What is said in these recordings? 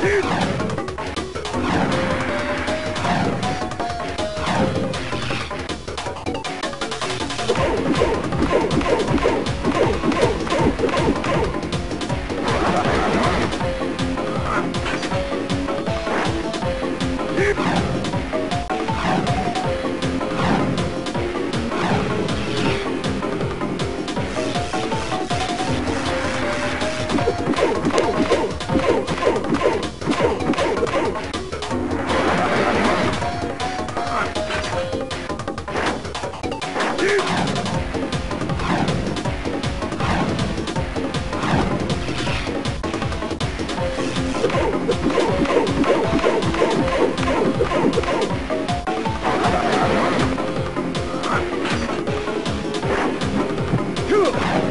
Oh! Ugh!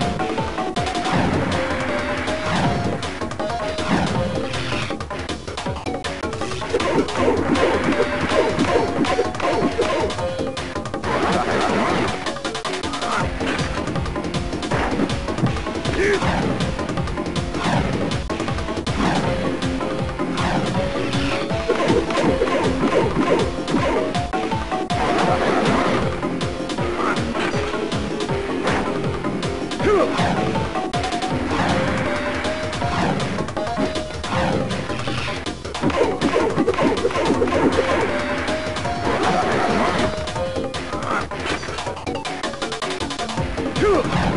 Ugh!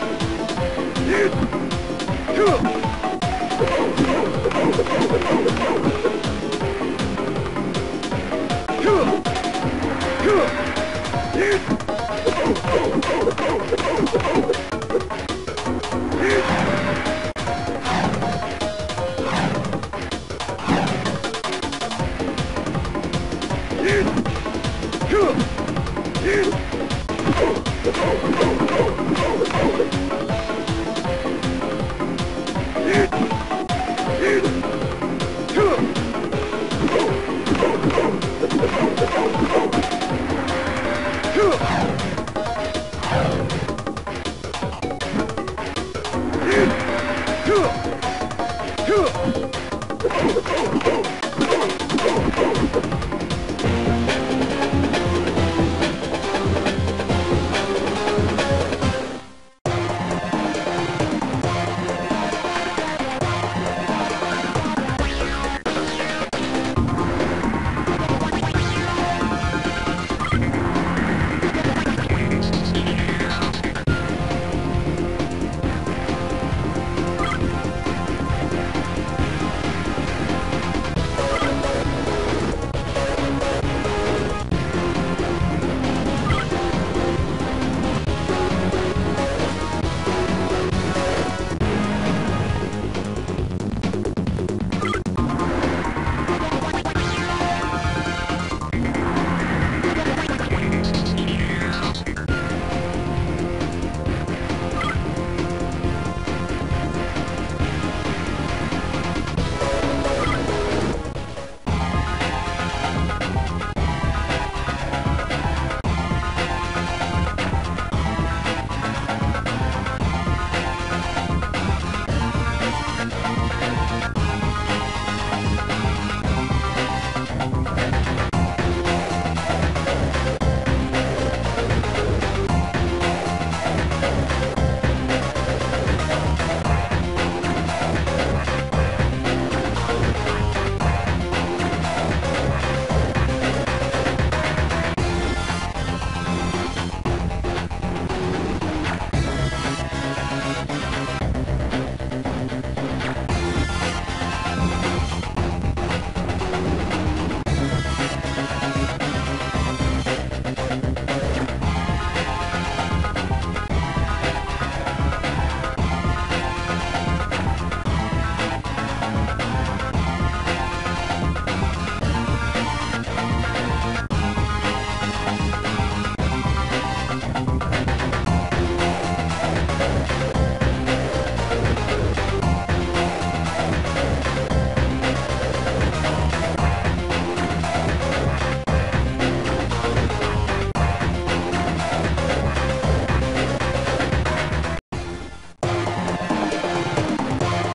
oh